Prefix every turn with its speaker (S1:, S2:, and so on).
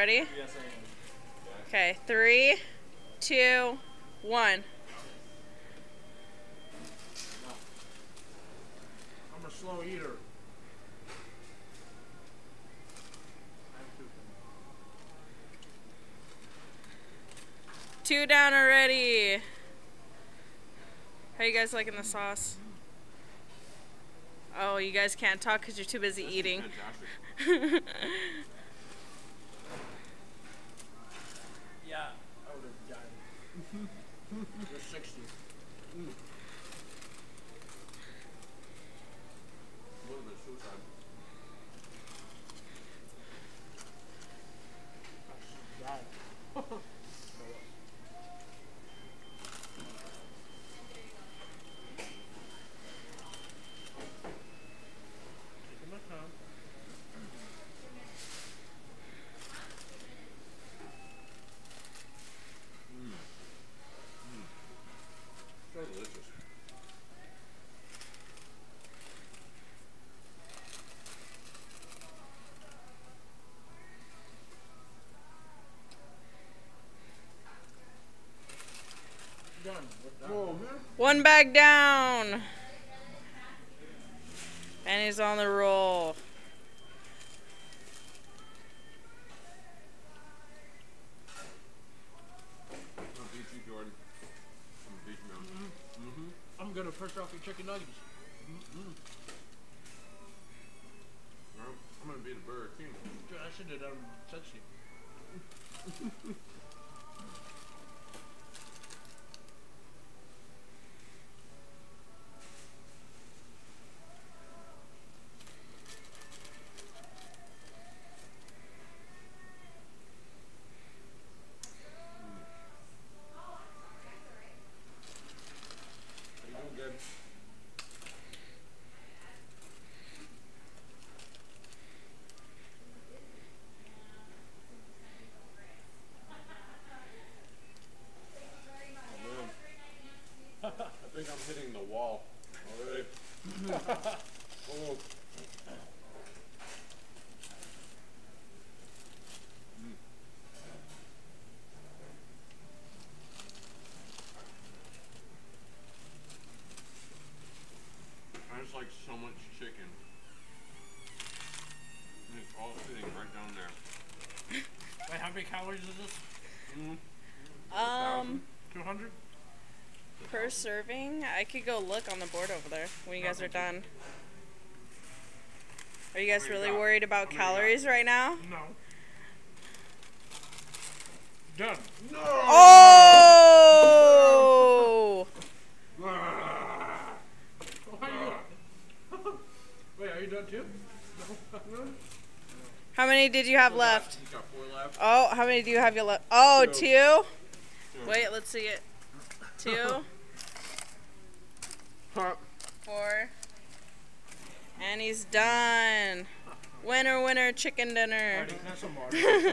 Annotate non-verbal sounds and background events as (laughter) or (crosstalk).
S1: Ready?
S2: Yes, I am.
S1: Okay, three, two, one.
S2: I'm a slow eater.
S1: Two down already. How you guys liking the sauce? Oh, you guys can't talk because you're too busy eating. (laughs)
S2: Yeah, I would have died. You're 60.
S3: A
S1: One bag down. And he's on the roll.
S3: I'm gonna beat you, Jordan. I'm gonna beat you, man. Mm-hmm.
S2: I'm gonna first off your chicken nuggets.
S3: Well, I'm gonna beat a Burger King.
S2: Dude, I should have done sexy. (laughs)
S3: You doing good? Oh, man. I think I'm hitting the wall already. oh. I just like so much chicken. And it's all sitting right down there.
S2: Wait, how many calories is this?
S1: Um,
S2: 200?
S1: per serving, I could go look on the board over there when you guys are done. Are you guys
S3: What do you
S1: really worried about
S3: What do you got?
S1: calories right now?
S2: No. Done.
S3: No!
S1: Oh!
S2: Why are you Wait, are you done too? No. (laughs)
S1: How many did you have
S3: Still
S1: left?
S3: You got four left?
S1: Oh, how many do you have you left? Oh,
S3: Two.
S1: two?
S3: Two.
S1: Wait, let's see it. Two, (laughs) four, and he's done. Winner, winner, chicken dinner. (laughs)